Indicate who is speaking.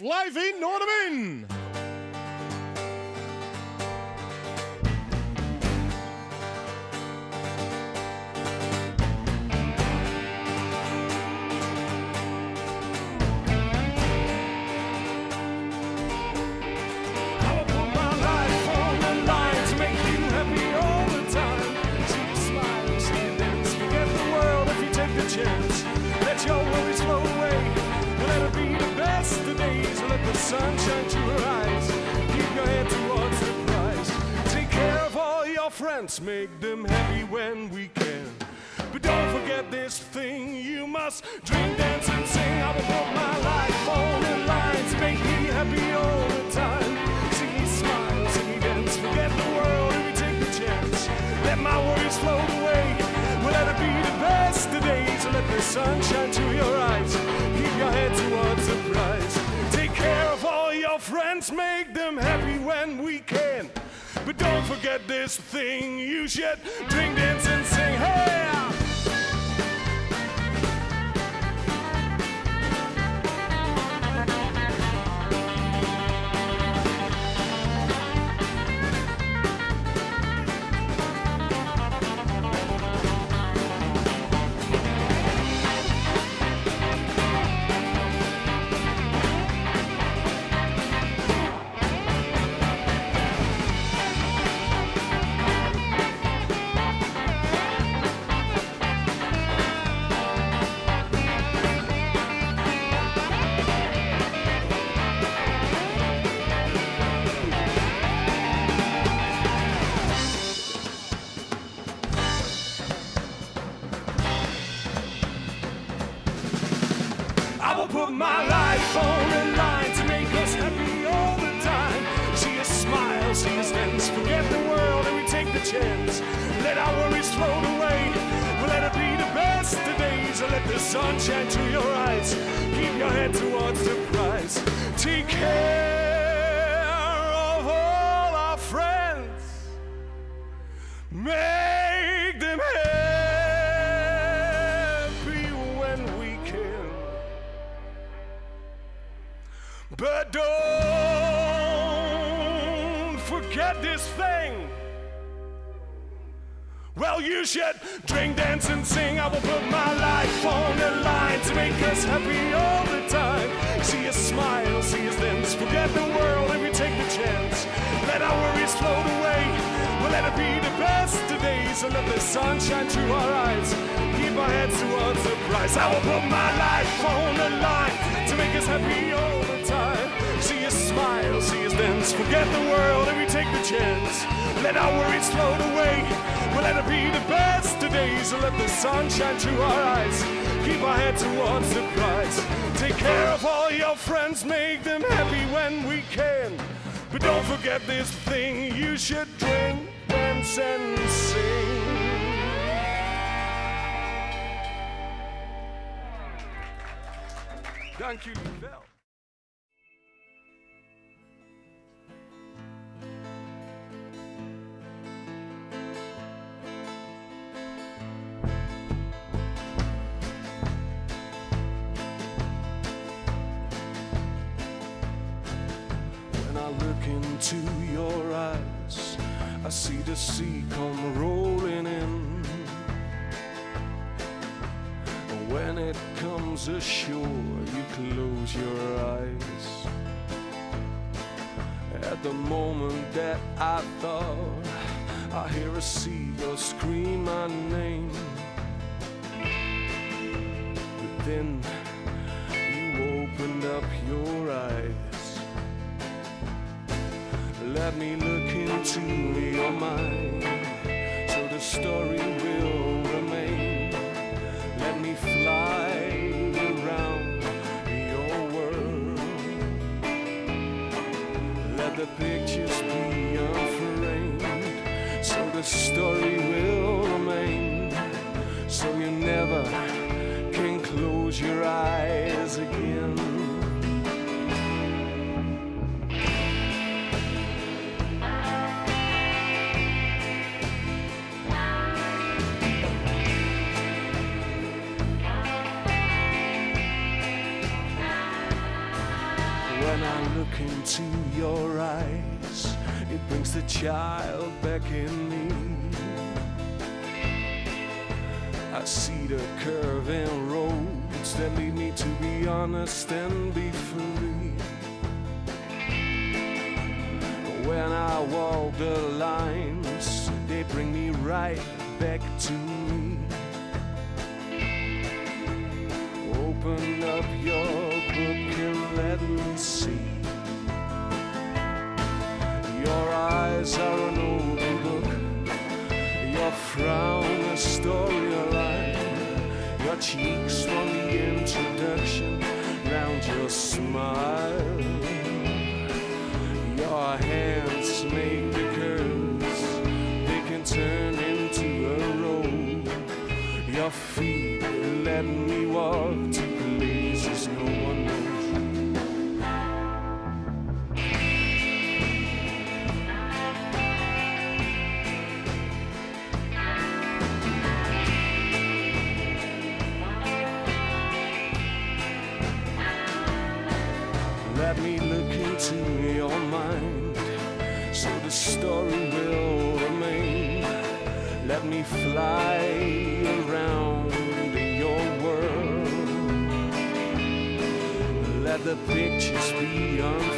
Speaker 1: Life live in
Speaker 2: will friends, make them happy when we can. But don't forget this thing, you must drink, dance, and sing. I will put my life on the line to make me happy all the time. See me smile, see me dance, forget the world and we take the chance. Let my worries float away, well, let it be the best of days. Let the sun shine through your eyes, keep your head towards the prize. Take care of all your friends, make them happy. But don't forget this thing, you should drink, dance, and sing. Hey! Put my life on the line to make us happy all the time. See us smile, see us dance, forget the world and we take the chance. Let our worries float away, let it be the best of days. Let the sun shine through your eyes, keep your head towards the prize. Take care Don't forget this thing. Well, you should drink, dance, and sing. I will put my life on the line to make us happy all the time. See us smile, see us dance, forget the world and we take the chance. Let our worries float away. We'll let it be the best of days and let the sun shine through our eyes. Keep our heads towards the prize. I will put my life on the line to make us happy all us forget the world and we take the chance. Let our worries float away. We'll let it be the best of days let the sun shine through our eyes. Keep our head towards the prize. Take care of all your friends, make them happy when we can. But don't forget this thing, you should drink, dance, and sing. Jullie wel. I look into your eyes, I see the sea come rolling in. When it comes ashore, you close your eyes. At the moment that I thought I hear a seagull scream my name. But then Let me look into your mind so the story will remain. Let me fly around your world. Let the pictures be unframed so the story will into your eyes, it brings the child back in me. I see the curving roads that lead me to be honest and be free. When I walk the lines, they bring me right back to Your eyes are an open book, your frown a storyline, your cheeks from the introduction, round your smile. Your hands make the curves, they can turn into a road. Your feet me fly around your world. Let the pictures be unframed